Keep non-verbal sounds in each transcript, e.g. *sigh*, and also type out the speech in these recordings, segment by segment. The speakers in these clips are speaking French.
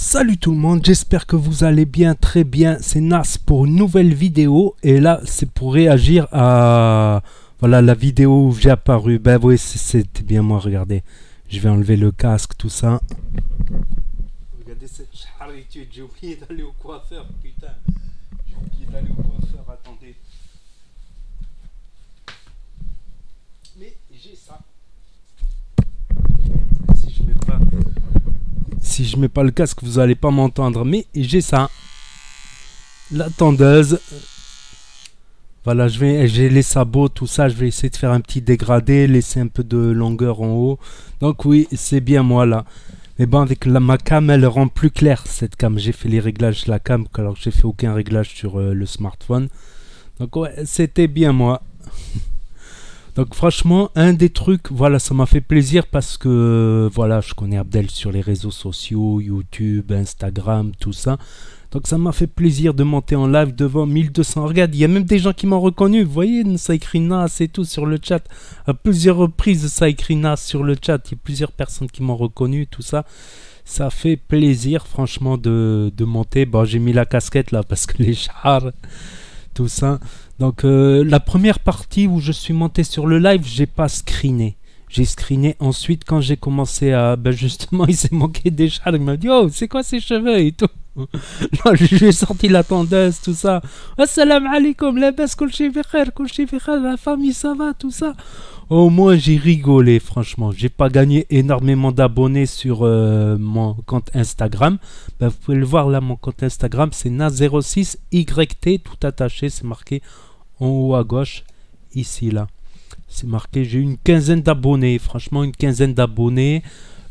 Salut tout le monde, j'espère que vous allez bien, très bien. C'est Nas pour une nouvelle vidéo. Et là, c'est pour réagir à voilà la vidéo où j'ai apparu. Ben oui, c'était bien moi, regardez. Je vais enlever le casque, tout ça. Regardez cette charité, j'ai oublié d'aller au coiffeur, putain. J'ai oublié d'aller au coiffeur, attendez. Mais j'ai ça. Si je mets pas si je mets pas le casque, vous allez pas m'entendre. Mais j'ai ça. La tondeuse. Voilà, je vais, j'ai les sabots, tout ça. Je vais essayer de faire un petit dégradé, laisser un peu de longueur en haut. Donc oui, c'est bien moi là. Mais bon, avec la, ma cam, elle rend plus clair cette cam. J'ai fait les réglages de la cam, alors que j'ai fait aucun réglage sur euh, le smartphone. Donc ouais, c'était bien moi. Donc franchement, un des trucs, voilà, ça m'a fait plaisir parce que voilà, je connais Abdel sur les réseaux sociaux, YouTube, Instagram, tout ça. Donc ça m'a fait plaisir de monter en live devant 1200. Regarde, il y a même des gens qui m'ont reconnu. Vous voyez, ça écrit Nas et tout sur le chat. À plusieurs reprises, ça écrit Nas sur le chat. Il y a plusieurs personnes qui m'ont reconnu, tout ça. Ça fait plaisir, franchement, de, de monter. Bon, j'ai mis la casquette là parce que les chars, tout ça. Donc euh, la première partie où je suis monté sur le live, j'ai pas screené. J'ai screené ensuite quand j'ai commencé à... Ben justement, *laughs* il s'est manqué des chats. Il m'a dit, oh, c'est quoi ces cheveux et tout? *laughs* j'ai sorti la tondeuse, tout ça. Assalamu alaikum, la baisse, la famille, ça va, tout ça. Au moins, j'ai rigolé, franchement. J'ai pas gagné énormément d'abonnés sur euh, mon compte Instagram. Ben, vous pouvez le voir là, mon compte Instagram, c'est na06yt, tout attaché, c'est marqué en haut à gauche, ici là. C'est marqué, j'ai une quinzaine d'abonnés, franchement une quinzaine d'abonnés.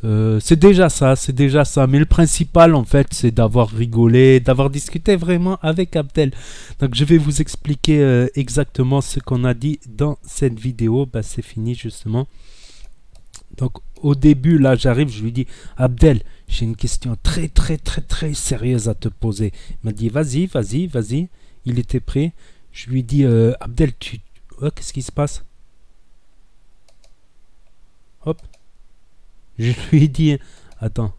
Euh, c'est déjà ça, c'est déjà ça. Mais le principal, en fait, c'est d'avoir rigolé, d'avoir discuté vraiment avec Abdel. Donc, je vais vous expliquer euh, exactement ce qu'on a dit dans cette vidéo. Bah, c'est fini, justement. Donc, au début, là, j'arrive, je lui dis, Abdel, j'ai une question très, très, très, très sérieuse à te poser. Il m'a dit, vas-y, vas-y, vas-y. Il était prêt. Je lui dis, euh, Abdel, tu... Qu'est-ce qui se passe? Hop. Je *laughs* lui dis, attends,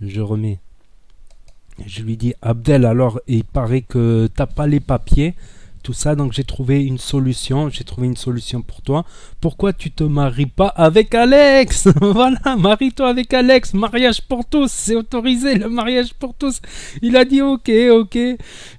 je remets. Je lui dis, Abdel, alors il paraît que t'as pas les papiers ça. Donc j'ai trouvé une solution. J'ai trouvé une solution pour toi. Pourquoi tu te maries pas avec Alex? *laughs* Voilà, marie-toi avec Alex. Mariage pour tous. C'est autorisé le mariage pour tous. Il a dit ok, ok.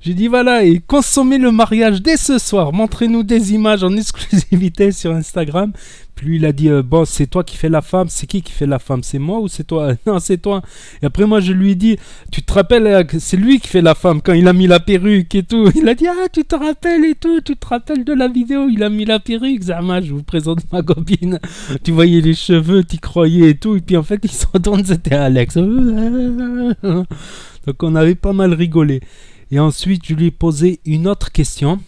J'ai dit voilà et consommez le mariage dès ce soir. Montrez-nous des images en *laughs* exclusivité sur Instagram. Puis il a dit, euh, bon, c'est toi qui fais la femme. C'est qui qui fait la femme? C'est moi ou c'est toi? *laughs* Non, c'est toi. Et après, moi, je lui ai dit, tu te rappelles, euh, c'est lui qui fait la femme quand il a mis la perruque et tout. *laughs* Il a dit, ah, tu te rappelles et tout. Tu te rappelles de la vidéo? Il a mis la perruque. Zama, je vous présente ma copine. *laughs* tu voyais les cheveux, tu croyais et tout. Et puis, en fait, il se retourne, c'était Alex. Donc, on avait pas mal rigolé. Et ensuite, je lui ai posé une autre question.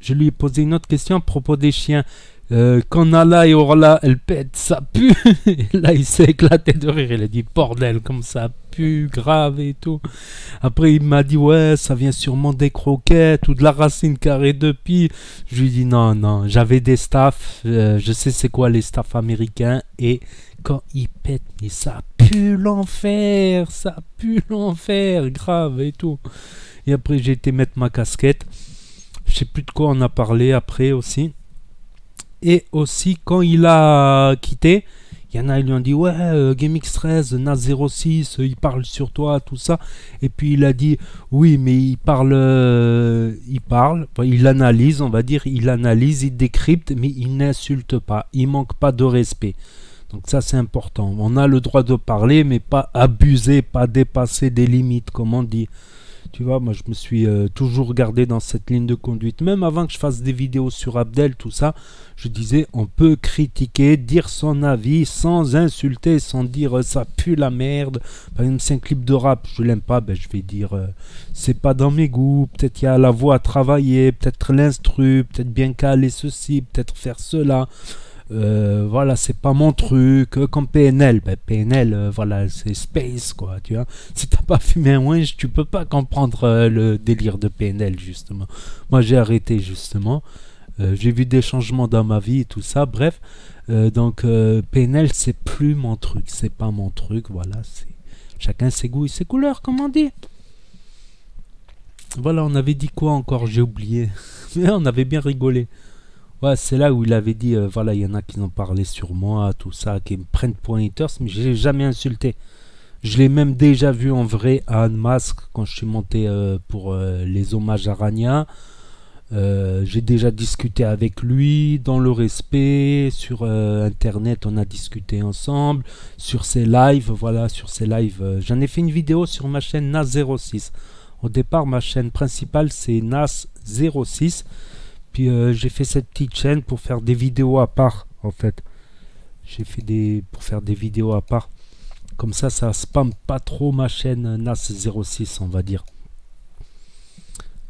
Je lui ai posé une autre question à propos des chiens. Euh, quand Nala et Orla, elle pète, ça pue. *laughs* là, il s'est éclaté de rire. Il a dit, bordel, comme ça pue, grave et tout. Après, il m'a dit, ouais, ça vient sûrement des croquettes ou de la racine carrée de pie. Je lui dit, non, non, j'avais des staffs. Euh, je sais c'est quoi les staffs américains. Et quand ils pètent, mais ça pue l'enfer. Ça pue l'enfer, grave et tout. Et après, j'ai été mettre ma casquette. Je sais plus de quoi on a parlé après aussi. Et aussi, quand il a quitté, il y en a, ils lui ont dit Ouais, euh, GameX13, NAS06, il parle sur toi, tout ça. Et puis il a dit Oui, mais il parle, euh, il parle, il analyse, on va dire, il analyse, il décrypte, mais il n'insulte pas, il manque pas de respect. Donc ça c'est important. On a le droit de parler, mais pas abuser, pas dépasser des limites, comme on dit. Tu vois, moi je me suis euh, toujours gardé dans cette ligne de conduite. Même avant que je fasse des vidéos sur Abdel, tout ça, je disais on peut critiquer, dire son avis sans insulter, sans dire euh, ça pue la merde. Par exemple, c'est un clip de rap, je l'aime pas, ben, je vais dire euh, c'est pas dans mes goûts, peut-être il y a la voix à travailler, peut-être l'instru, peut-être bien caler ceci, peut-être faire cela. Euh, voilà, c'est pas mon truc. Euh, comme PNL, ben, PNL, euh, voilà, c'est space, quoi, tu vois. *laughs* Si t'as pas fumé un winch, tu peux pas comprendre le délire de PNL, justement. Moi, j'ai arrêté, justement. j'ai vu des changements dans ma vie et tout ça, bref. donc, PNL, c'est plus mon truc, c'est pas mon truc, voilà, c'est Chacun ses goûts et ses couleurs, comme on dit. Voilà, on avait dit quoi encore? J'ai oublié. *laughs* On avait bien rigolé. C'est là où il avait dit, euh, voilà, il y en a qui ont parlé sur moi, tout ça, qui me prennent pour un haters, mais je l'ai jamais insulté. Je l'ai même déjà vu en vrai à Anne Masque quand je suis monté euh, pour euh, les hommages à Rania. J'ai déjà discuté avec lui dans le respect. Sur internet, on a discuté ensemble. Sur ses lives, voilà, sur ses lives. J'en ai fait une vidéo sur ma chaîne NAS06. Au départ, ma chaîne principale, c'est NAS06. Puis euh, j'ai fait cette petite chaîne pour faire des vidéos à part, en fait. J'ai fait des pour faire des vidéos à part. Comme ça, ça spam pas trop ma chaîne NAS06, on va dire.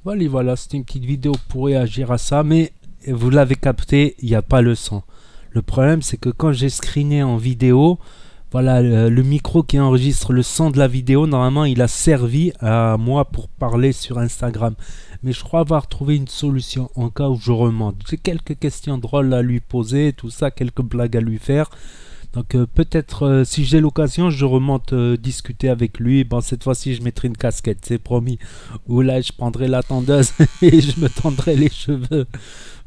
Voilà, voilà, c'était une petite vidéo pour réagir à ça, mais vous l'avez capté, il n'y a pas le son. Le problème, c'est que quand j'ai screené en vidéo, voilà, le, micro qui enregistre le son de la vidéo, normalement, il a servi à moi pour parler sur Instagram. Mais je crois avoir trouvé une solution en cas où je remonte. J'ai quelques questions drôles à lui poser, tout ça, quelques blagues à lui faire. Donc euh, peut-être euh, si j'ai l'occasion, je remonte euh, discuter avec lui. Bon, cette fois-ci, je mettrai une casquette, c'est promis. Ou là, je prendrai la tendeuse *laughs* et je me tendrai les cheveux.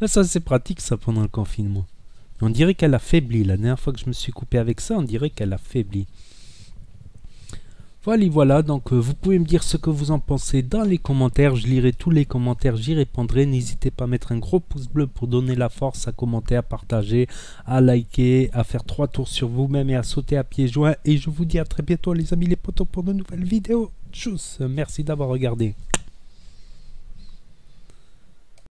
Ça, c'est pratique, ça, pendant le confinement. On dirait qu'elle a faibli. La dernière fois que je me suis coupé avec ça, on dirait qu'elle a faibli. Voilà, voilà, donc euh, vous pouvez me dire ce que vous en pensez dans les commentaires. Je lirai tous les commentaires, j'y répondrai. N'hésitez pas à mettre un gros pouce bleu pour donner la force, à commenter, à partager, à liker, à faire trois tours sur vous-même et à sauter à pieds joints. Et je vous dis à très bientôt les amis les potos pour de nouvelles vidéos. Tchuss, merci d'avoir regardé.